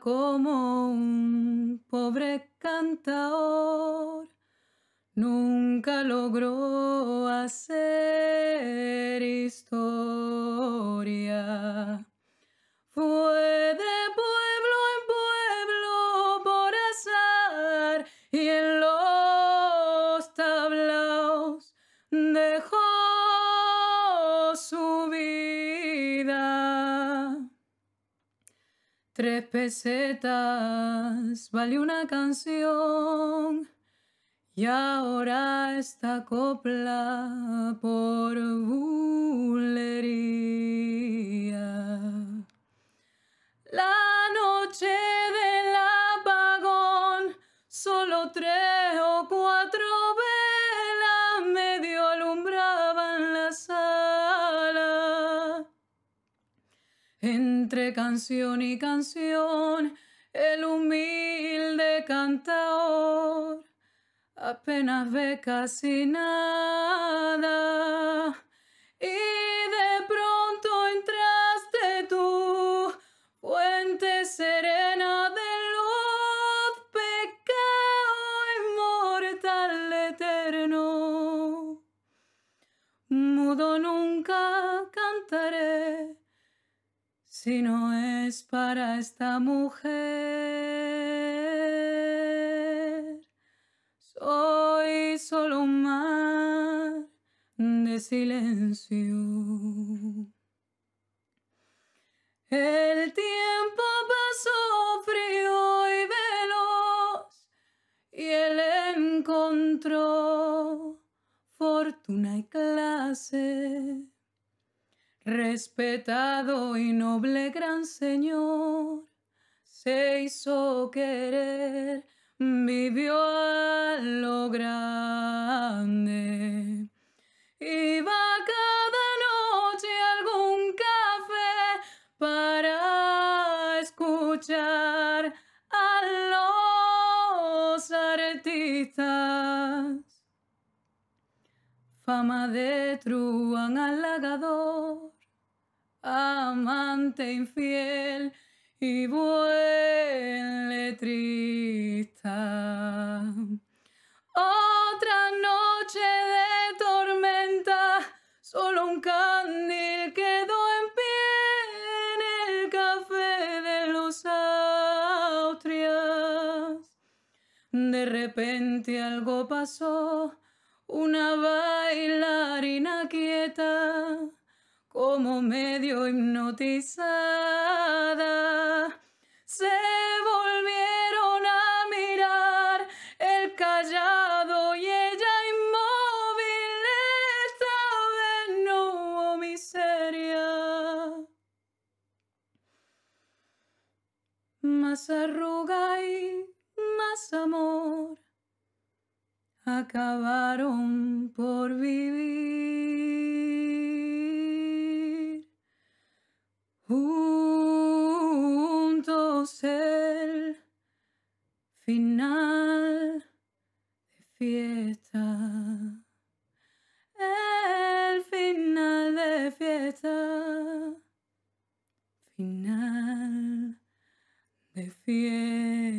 como un pobre cantador nunca logró hacer historia. Tres pesetas vale una canción y ahora esta copla por bulería. La noche del apagón, solo tres Entre canción y canción, el humilde cantador apenas ve casi nada. Y de pronto entraste tú, fuente serena de luz, pecado inmortal eterno. Mudo nunca cantaré si no es para esta mujer. Soy solo un mar de silencio. El tiempo pasó frío y veloz y él encontró fortuna y clase. Respetado y noble gran señor, se hizo querer vivió a lo grande. Iba cada noche algún café para escuchar a los artistas. Fama de truán halagador, infiel y buen letrista. Otra noche de tormenta, solo un candil quedó en pie en el café de los Austrias. De repente algo pasó, una bailarina quieta como medio hipnotizada. Se volvieron a mirar el callado y ella inmóvil. Esta vez no hubo miseria. Más arruga y más amor acabaron por vivir de fiesta.